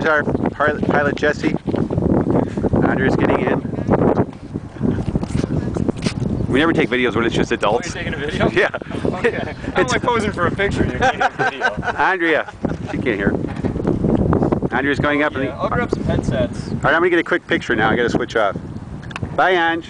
Here's our pilot, Jesse. Andrea's getting in. We never take videos when it's just oh, adults. you're taking a video? Yeah. Okay. I'm like posing for a picture you're taking a video? Andrea, she can't hear. Andrea's going up. Yeah, the, I'll grab some headsets. all right, I'm gonna get a quick picture now. I gotta switch off. Bye, Anj.